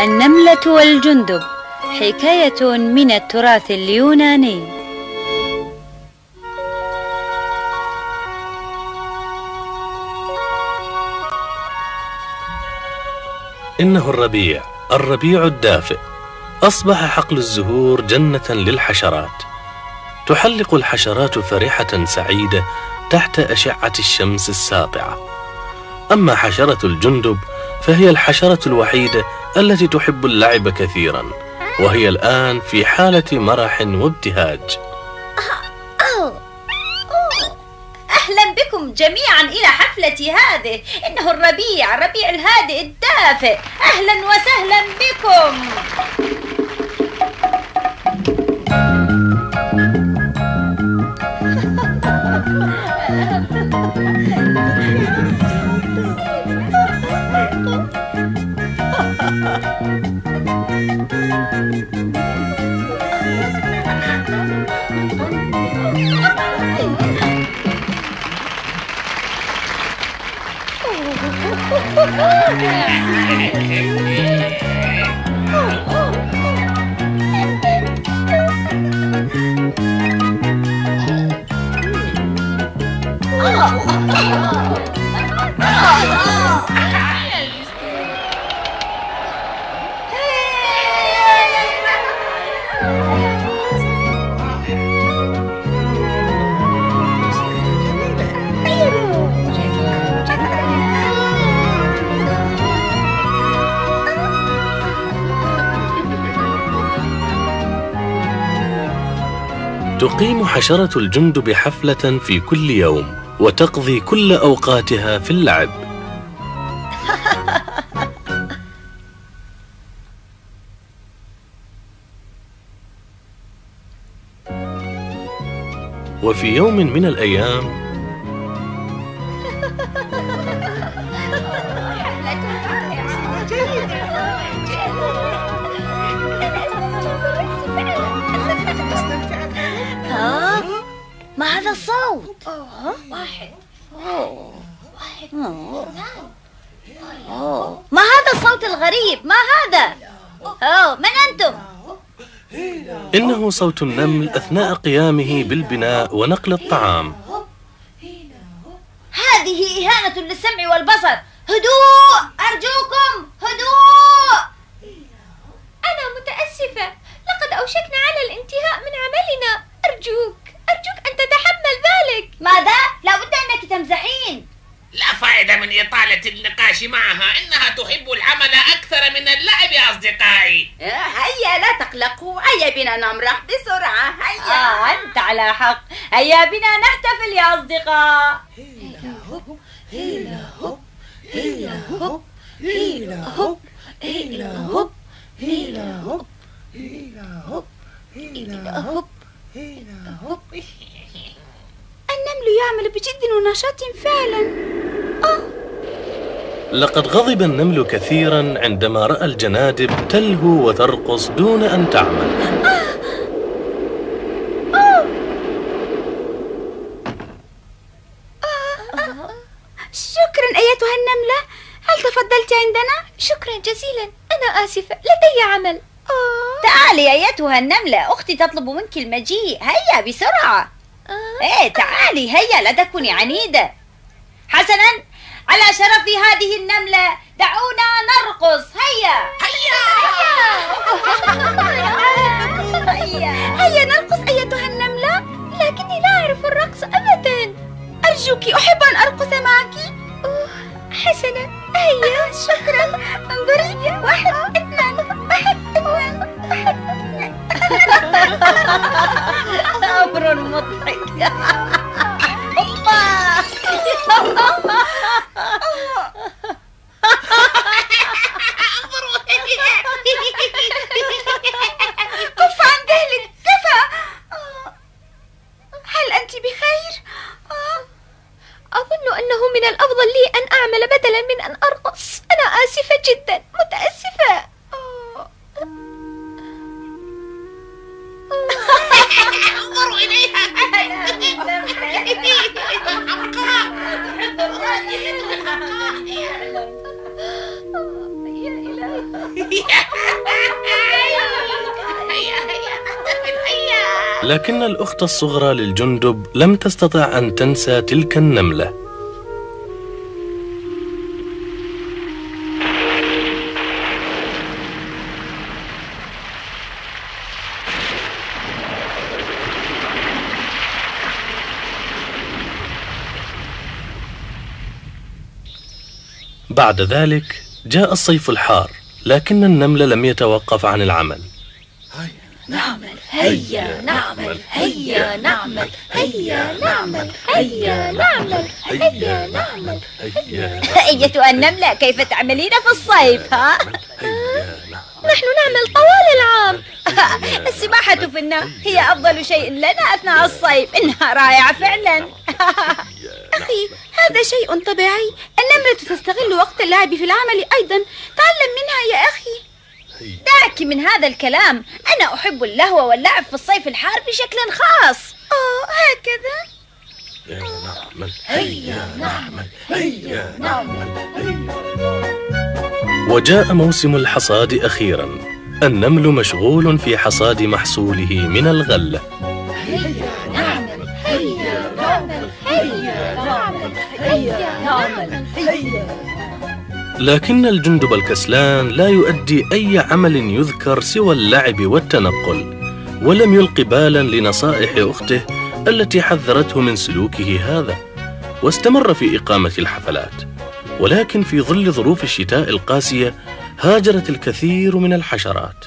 النملة والجندب حكاية من التراث اليوناني. إنه الربيع الربيع الدافئ. أصبح حقل الزهور جنة للحشرات. تحلق الحشرات فرحة سعيدة تحت أشعة الشمس الساطعة. أما حشرة الجندب فهي الحشرة الوحيدة التي تحب اللعب كثيرا وهي الآن في حالة مرح وابتهاج. أهلا بكم جميعا إلى حفلتي هذه. إنه الربيع الربيع الهادئ الدافئ. أهلا وسهلا بكم. تقيم حشرة الجندب حفلة في كل يوم وتقضي كل أوقاتها في اللعب. وفي يوم من الأيام الصوت واحد أوه. ما هذا الصوت الغريب؟ ما هذا؟ أوه. من أنتم؟ إنه صوت النمل أثناء قيامه بالبناء ونقل الطعام. هذه إهانة للسمع والبصر. هدوء أرجوكم هدوء. أنا متأسفة. لقد أوشكنا على الانتهاء من عملنا. أرجوك. أرجوك أن تتحمل ذلك. ماذا؟ لابد أنك تمزحين لا فائدة من إطالة النقاش معها إنها تحب العمل أكثر من اللعب يا أصدقائي هيا لا تقلقوا. هيا بنا نمرح بسرعة. هيا. آه أنت على حق. هيا بنا نحتفل يا أصدقاء. النمل يعمل بجد ونشاط فعلا. لقد غضب النمل كثيرا عندما رأى الجنادب تلهو وترقص دون أن تعمل. شكرا أيتها النملة. هل تفضلت عندنا؟ شكرا جزيلا. أنا آسفة. لدي عمل. آه. تعالي أيتها النملة. أختي تطلب منك المجيء. هيا بسرعة. إيه تعالي. هيا لا تكوني عنيدة. حسنا على شرف هذه النملة دعونا نرقص. هيا. هيا. هيا. نرقص أيتها النملة. لكني لا أعرف الرقص أبدا. أرجوك أحب أن أرقص معك؟ حسنا. هيا شكرا. أوبا. كف عن ذلك كفى. هل أنت بخير؟ أظن أنه من الأفضل لي أن أعمل بدلا من أن أرقص لكن الأخت الصغرى للجندب لم تستطع أن تنسى تلك النملة. بعد ذلك جاء الصيف الحار لكن النمل لم يتوقف عن العمل. نعمل هيا نعمل هيا نعمل هيا نعمل هيا نعمل هيا نعمل أيتها النملة كيف تعملين في الصيف ها؟ نحن نعمل طوال العام. السباحة في النهر هي أفضل شيء لنا أثناء الصيف. إنها رائعة فعلا. أخي هذا شيء طبيعي. النملة تستغل وقت اللعب في العمل أيضا. تعلم منها يا أخي. دعك من هذا الكلام. أنا أحب اللهو واللعب في الصيف الحار بشكل خاص. أوه هكذا؟ وجاء موسم الحصاد أخيرا. النمل مشغول في حصاد محصوله من الغلة لكن الجندب الكسلان لا يؤدي أي عمل يذكر سوى اللعب والتنقل ولم يلق بالا لنصائح أخته التي حذرته من سلوكه هذا واستمر في إقامة الحفلات. ولكن في ظل ظروف الشتاء القاسية هاجرت الكثير من الحشرات.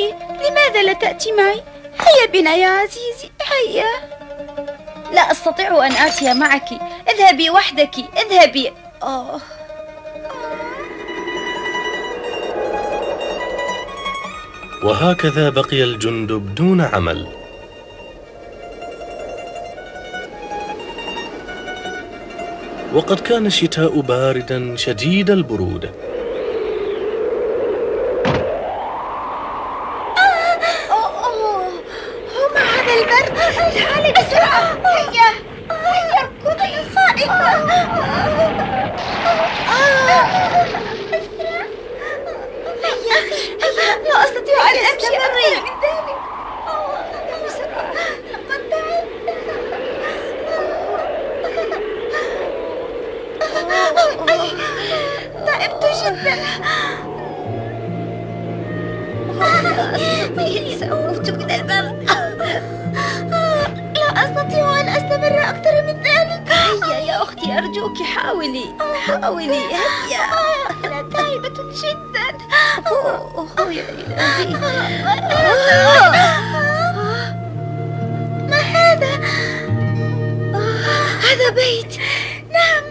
أخي لماذا لا تأتي معي؟ هيا بنا يا عزيزي هيا. لا أستطيع أن آتي معك. اذهبي وحدك اذهبي. آه. وهكذا بقي الجندب دون عمل. وقد كان الشتاء باردا شديد البروده هو مع هذا البرد تعالي بسرعة هيا هيا اركضي خائفة هيا هيا لا بسرعة لقد تعبت جدا. سأموت من البرد. لا أستطيع أن أستمر أكثر من ذلك. هيا يا أختي أرجوك حاولي. حاولي. هيا. أنا تعبة جدا. أوه يا إلهي ما هذا؟ هذا بيت نعم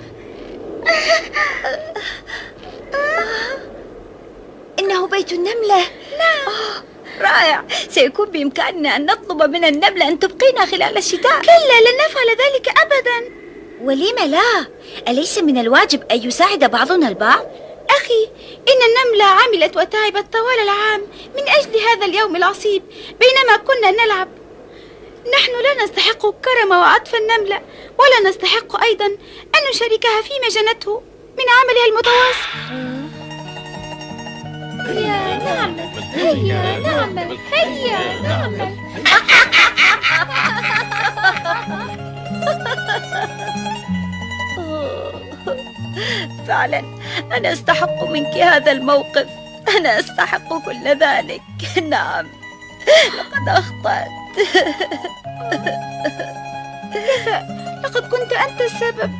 إنه بيت النملة. نعم. رائع. سيكون بإمكاننا أن نطلب من النملة أن تبقينا خلال الشتاء. كلا لن نفعل ذلك أبدا. ولم لا؟ أليس من الواجب أن يساعد بعضنا البعض؟ أخي إن النملة عملت وتعبت طوال العام من أجل هذا اليوم العصيب بينما كنا نلعب. نحن لا نستحق كرم وعطف النملة ولا نستحق أيضا أن نشاركها فيما جنته من عملها المتواصل. هيا نعمل هيا نعمل هيا نعمل. فعلا أنا أستحق منك هذا الموقف. أنا أستحق كل ذلك. نعم. لقد أخطأت. لقد كنت أنت السبب.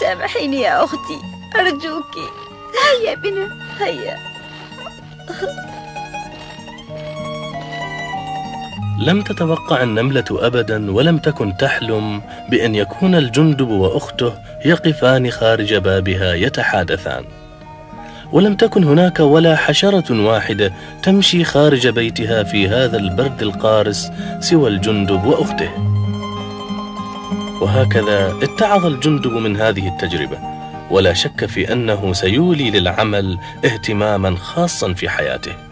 سامحيني يا أختي. أرجوك. هيا بنا. هيا. لم تتوقع النملة أبدا ولم تكن تحلم بأن يكون الجندب وأخته يقفان خارج بابها يتحادثان. ولم تكن هناك ولا حشرة واحدة تمشي خارج بيتها في هذا البرد القارس سوى الجندب وأخته. وهكذا اتعظ الجندب من هذه التجربة ولا شك في أنه سيولي للعمل اهتماما خاصا في حياته.